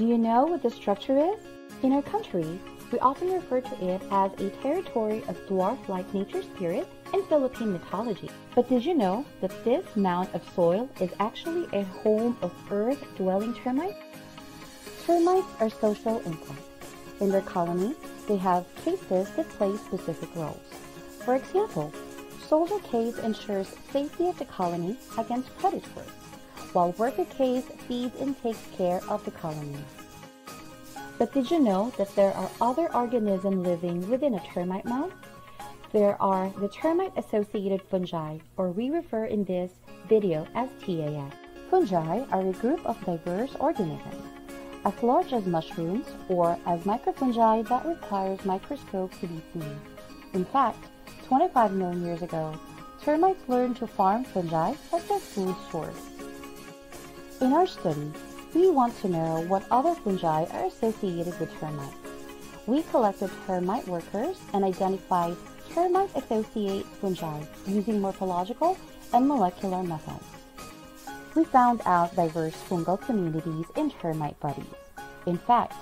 Do you know what the structure is? In our country, we often refer to it as a territory of dwarf-like nature spirits in Philippine mythology. But did you know that this mound of soil is actually a home of earth-dwelling termites? Termites are social insects. In their colony, they have castes that play specific roles. For example, soldier caste ensures safety of the colony against predators, while worker caste feeds and takes care of the colony. But did you know that there are other organisms living within a termite mound? There are the termite-associated fungi, or we refer in this video as TAF. Fungi are a group of diverse organisms, as large as mushrooms or as microfungi that requires microscope to be seen. In fact, 25 million years ago, termites learned to farm fungi as their food source. In our study, we want to know what other fungi are associated with termites. We collected termite workers and identified termite-associated fungi using morphological and molecular methods. We found out diverse fungal communities in termite bodies. In fact,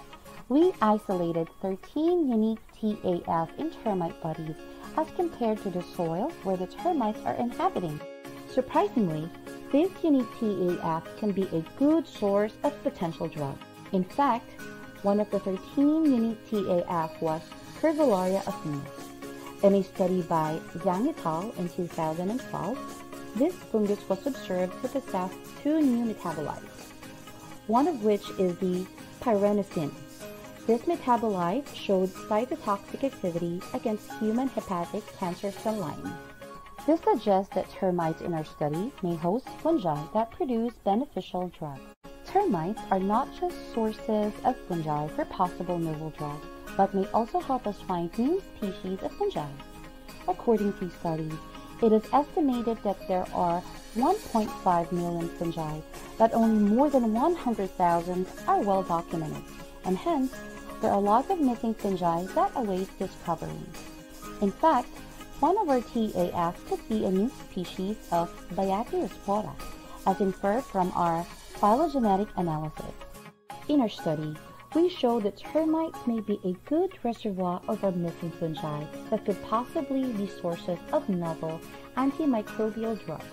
we isolated 13 unique TAF in termite bodies as compared to the soil where the termites are inhabiting. Surprisingly, this unique TAF can be a good source of potential drugs. In fact, one of the 13 unique TAF was Curvularia affinis. In a study by Zhang et al. in 2012, this fungus was observed to possess two new metabolites, one of which is the pyranacin. This metabolite showed cytotoxic activity against human hepatic cancer cell lines. This suggests that termites in our study may host fungi that produce beneficial drugs. Termites are not just sources of fungi for possible novel drugs, but may also help us find new species of fungi. According to studies, it is estimated that there are 1.5 million fungi, but only more than 100,000 are well documented, and hence, there are lots of missing fungi that await discovery. In fact, one of our TAF could be a new species of Biatriospora, as inferred from our phylogenetic analysis. In our study, we show that termites may be a good reservoir of our missing fungi that could possibly be sources of novel antimicrobial drugs.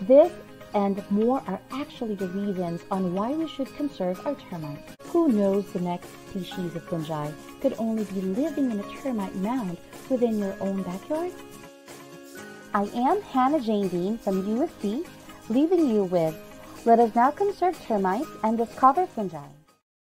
This and more are actually the reasons on why we should conserve our termites. Who knows the next species of fungi could only be living in a termite mound within your own backyard? I am Hannah Jane Din from UST, leaving you with Let us now conserve termites and discover fungi.